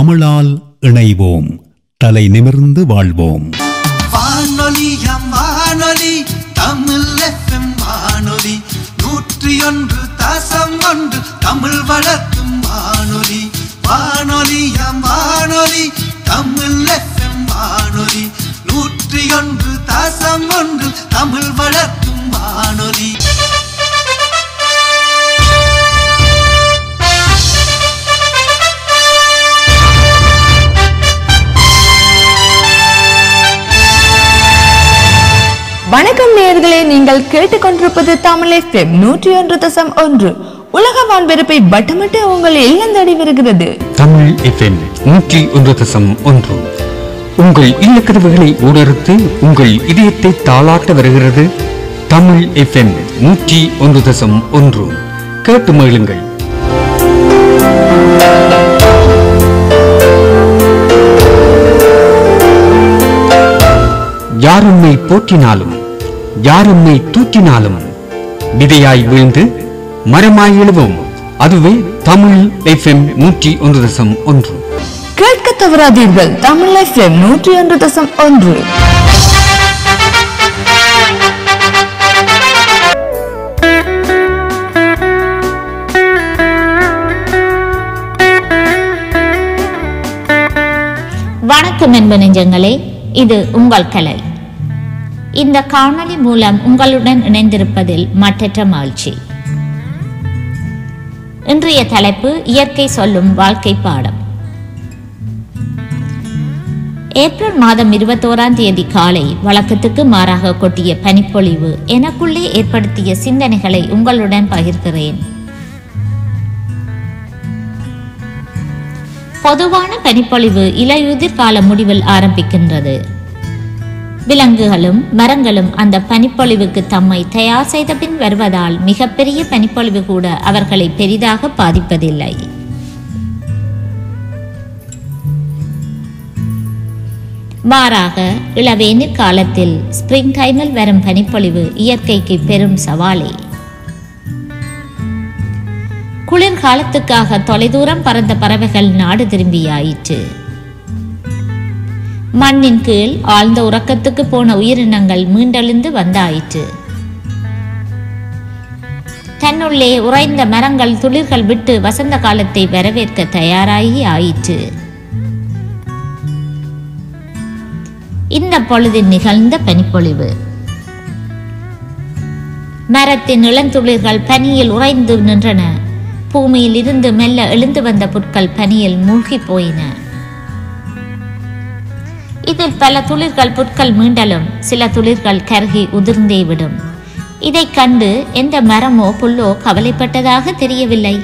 தமிழால் இணைவோம். தலை நிமிர்ந்து வாழ்வோம். வானொலி வானொலி தமிழ் எஃப்எம் வானொலி. நூற்றி ஒன்று தசம் ஒன்று தமிழ் வளர்க்கும் வானொலி. வானொலி வானொலி தமிழ் எஃப்எம் வானொலி. நூற்றி ஒன்று தசம் ஒன்று தமிழ் வளர்க்கும் வணக்கம் நேர்களே நீங்கள் கேட்டுக்கொண்டிருப்பது தமிழ் எஃப்எம் நூற்றி ஒன்று தசம் ஒன்று. உலக வான்பெருப்பை வட்டமிட்டு உங்கள் இல்லம் தேடி வருகிறது தமிழ் எஃப்எம் நூற்றி ஒன்று தசம் ஒன்று. உங்கள் இல்லக்கதவுகளை ஊடறுத்து உங்கள் இதயத்தை தாளாட்ட வருகிறது தமிழ் எஃப்எம் நூற்றி ஒன்று தசம் ஒன்று. கேட்டு மகிழுங்கள். யார் போற்றினாலும் யார் உம்மை தூற்றினாலும் விதையாய் வீழ்ந்து மரமாய் எழுவோம். அதுவே தமிழ் எஃப்எம் நூற்றி ஒன்று தசம் ஒன்று. கேட்க தவறாதீர்கள். தமிழ் எஃப்எம் நூற்றி ஒன்று தசம் ஒன்று. வணக்கம் என்ப நெஞ்சங்களே. இது உங்கள் கலை. இந்த காணொளி மூலம் உங்களுடன் இணைந்திருப்பதில் மற்றற்ற மகிழ்ச்சி. இன்றைய தலைப்பு இயற்கை சொல்லும் வாழ்க்கை பாடம். ஏப்ரல் மாதம் இருபத்தோராம் தேதி காலை வழக்கத்துக்கு மாறாக கொட்டிய பனிப்பொழிவு எனக்குள்ளே ஏற்படுத்திய சிந்தனைகளை உங்களுடன் பகிர்கிறேன். பொதுவான பனிப்பொழிவு இலையுதிர் கால முடிவில் ஆரம்பிக்கின்றது. விலங்குகளும் மரங்களும் அந்த பனிப்பொழிவுக்கு தம்மை தயார் செய்த பின் வருவதால் மிகப்பெரிய பனிப்பொழிவு கூட அவர்களை பெரிதாக பாதிப்பதில்லை. மாறாக இளவேனிற் காலத்தில் ஸ்பிரிங் டைமில் வரும் பனிப்பொழிவு இயற்கைக்கு பெரும் சவாலே. குளிர்காலத்துக்காக தொலைதூரம் பறந்த பறவைகள் நாடு திரும்பியாயிற்று. மண்ணின் கீழ் ஆழ்ந்த உறக்கத்துக்கு போன உயிரினங்கள் மீண்டெழுந்து வந்தாயிற்று. தன்னுள்ளே உறைந்த மரங்கள் துளிர்கள் விட்டு வசந்த காலத்தை வரவேற்க தயாராகி ஆயிற்று. இந்த பொழுதில் நிகழ்ந்த பனிப்பொழிவு. மரத்தின் இளந்துளிர்கள் பனியில் உறைந்து நின்றன. பூமியில் இருந்து மெல்ல எழுந்து வந்த புற்கள் பனியில் மூழ்கி போயின. இதில் பல துளிர்கள் புற்கள் மீண்டலும் சில துளிர்கள் கருகி உதிர்ந்தே விடும். இதைக் கண்டு எந்த மரமோ புல்லோ கவலைப்பட்டதாக தெரியவில்லை.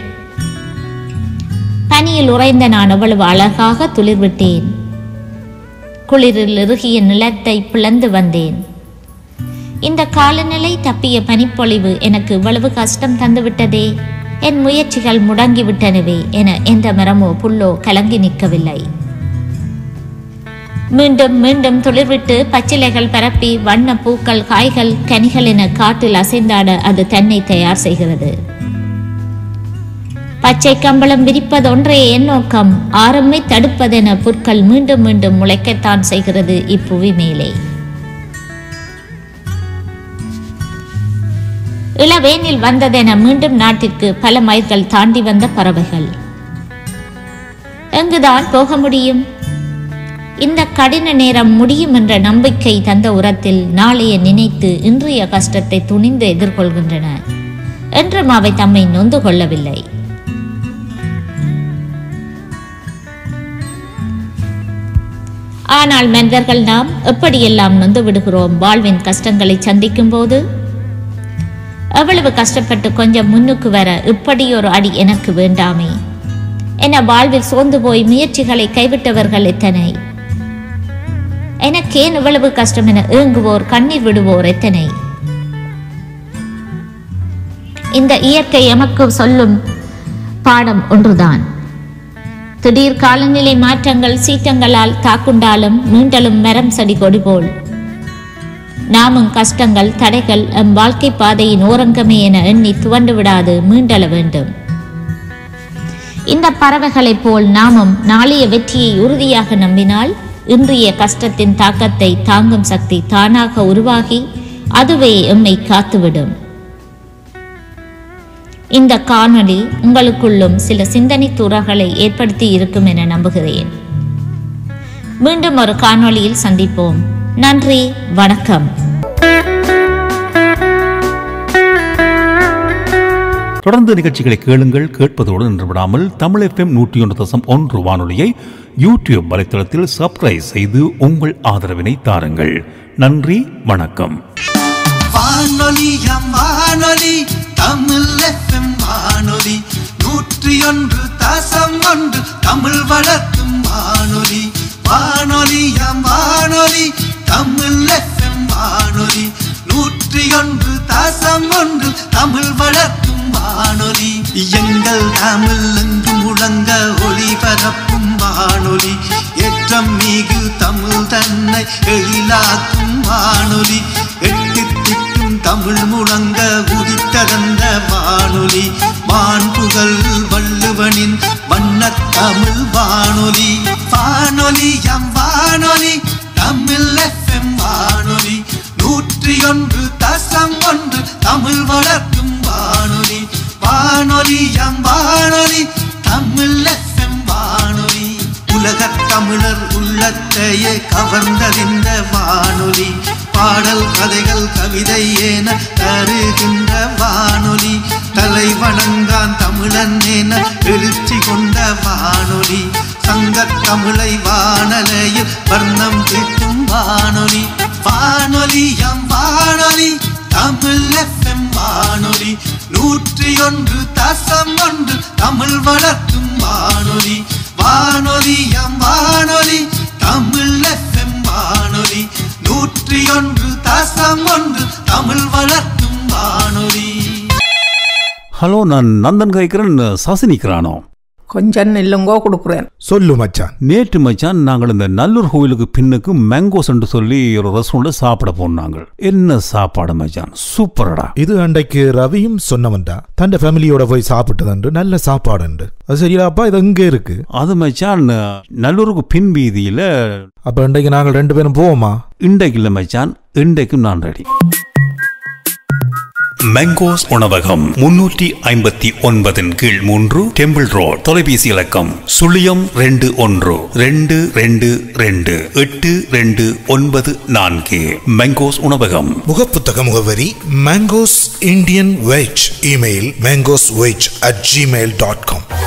பனியில் உறைந்த நான் அவ்வளவு அழகாக துளிர்விட்டேன். குளிரில் இறுகிய நிலத்தை பிளந்து வந்தேன். இந்த காலநிலை தப்பிய பனிப்பொழிவு எனக்கு இவ்வளவு கஷ்டம் தந்துவிட்டதே. என் முயற்சிகள் முடங்கிவிட்டனவே என எந்த மரமோ புல்லோ கலங்கி நிற்கவில்லை. மீண்டும் மீண்டும் துளிர்விட்டு பச்சிலைகள் பரப்பி வண்ண பூக்கள் காய்கள் கனிகள் என காட்டில் அசைந்தாட அது தன்னை தயார் செய்கிறது. பச்சை கம்பளம் விரிப்பதொன்றே என் நோக்கம். ஆரம்பை தடுப்பதென புற்கள் மீண்டும் மீண்டும் முளைக்கத்தான் செய்கிறது இப்புவி மேலே. இளவேனில் வந்ததென மீண்டும் நாட்டிற்கு பல மைல்கள் தாண்டி வந்த பறவைகள். எங்குதான் போக முடியும்? இந்த கடின நேரம் முடியும் என்ற நம்பிக்கை தந்த உரத்தில் நாளைய நினைத்து இன்றைய கஷ்டத்தை துணிந்து எதிர்கொள்கின்றன என்றும் அவை தம்மை நொந்து கொள்ளவில்லை. ஆனால் மனிதர்கள் நாம் எப்படியெல்லாம் நொந்து விடுகிறோம்? வாழ்வின் கஷ்டங்களை சந்திக்கும் போது எவ்வளவு கஷ்டப்பட்டு கொஞ்சம் முன்னுக்கு வர இப்படி ஒரு அடி எனக்கு வேண்டாமே. என வாழ்வில் சோர்ந்து போய் முயற்சிகளை கைவிட்டவர்கள் எத்தனை? எனக்கேன் இவ்வளவு கஷ்டம் என ஏங்குவோர் கண்ணீர் விடுவோர் எத்தனை? இந்த இயற்கை எமக்கு சொல்லும் பாடம் ஒன்றுதான். திடீர் காலநிலை மாற்றங்கள் சீற்றங்களால் தாக்குண்டாலும் மீண்டலும் மரம் செடி கொடி போல். நாமும் கஷ்டங்கள் தடைகள் எம் வாழ்க்கை பாதையின் ஓரங்கமே என எண்ணி துவண்டு விடாது மீண்டல வேண்டும். இந்த பறவைகளைப் போல் நாமும் நாளைய வெற்றியை உறுதியாக நம்பினால் இன்றைய கஷ்டத்தின் தாக்கத்தை தாங்கும் சக்தி தானாக உருவாகி அதுவே எம்மை காத்துவிடும். இந்த காணொளி உங்களுக்குள்ளும் சில சிந்தனை தூரங்களை ஏற்படுத்தி இருக்கும் என நம்புகிறேன். மீண்டும் ஒரு காணொளியில் சந்திப்போம். நன்றி வணக்கம். தொடர்ந்து நிகழ்ச்சிகளை கேளுங்கள் கேட்பதோடு நின்றுவிடாமல் தமிழ் எஃப்எம் நூற்றி ஒன்று தசம் ஒன்று வானொலியை யூடியூப் வலைத்தளத்தில் சப்ஸ்கிரைப் செய்து உங்கள் ஆதரவினை தாருங்கள். நன்றி வணக்கம். வானொலி வானொலி தமிழ் எஃப்எம் வானொலி நூற்றி ஒன்று தசம் ஒன்று தமிழ் வளர்க்கும் வானொலி. வானொலி வானொலி தமிழ் எஃப்எம் வானொலி நூற்றி ஒன்று தசம் ஒன்று தமிழ் வளர்க்கும் வானொலி. எங்கள் தமிழ் வானொலி. எட்டு திக்கும் தமிழ் முழங்க உதித்ததந்த வானொலி. வான்புகழ் வள்ளுவனின் வண்ண தமிழ் வானொலி. வானொலி எம் வானொலி தமிழ் எஃப்எம் வானொலி. நூற்றி ஒன்று தசம் ஒன்று தமிழ் வளர்க்கும் வானொலி. வானொலி எம் வானொலி தமிழ் எஃப்எம் வானொலி. உலகத் தமிழர் உள்ளத்தையே கவர்ந்தறிந்த வானொலி. பாடல் கதைகள் கவிதை என தருகின்ற வானொலி. தலை வணங்கான் தமிழன் என எழுச்சி கொண்ட வானொலி. சங்க தமிழை வானலையில் வர்ணம் தீட்டும் வானொலி. வானொலி எம் வானொலி தமிழ் எஃப்எம் வானொலி. நூற்றி ஒன்று தசம் ஒன்று தமிழ் வளர்த்து ஹலோ நான் நந்தன் கைக்கிறேன் சாசினிக்கிறானோ கொஞ்சம் நெல்லுங்கோ கொடுக்குறேன். சொல்லு மச்சான். நேற்று மச்சான் நாங்கள் இந்த நல்லூர் கோவிலுக்கு பின்னுக்கு மேங்கோஸ் என்று சொல்லி ஒரு ரெஸ்டாரண்ட்ல சாப்பிட போனாங்க. என்ன சாப்பாடு மச்சான்? சூப்பரடா இது அன்றைக்கு ரவியும் சொன்னவன்டா தன். ஃபேமிலியோட போய் சாப்பிட்டதுண்டு நல்ல சாப்பாடுண்டு அது சரியாப்பா? இது எங்க இருக்கு? அது மச்சான் நல்லூருக்கு பின் வீதியில அப்ப இன்றைக்கு நாங்கள் ரெண்டு பேரும் போவோமா? இன்றைக்கு இல்லை மச்சான் இன்றைக்கும் நான் ரெடி மேங்கோஸ் உணவகம் முன்னூற்றி ஐம்பத்தி ஒன்பதின் கீழ் மூன்று டெம்பிள் ரோட் தொலைபேசி இலக்கம் சுழியம் ரெண்டு ஒன்று ரெண்டு ரெண்டு ரெண்டு எட்டு ரெண்டு ஒன்பது நான்கு. மேங்கோஸ் உணவகம். முகப்புத்தக முகவரி mangoes Indian veg email mangoes veg at Gmail dot com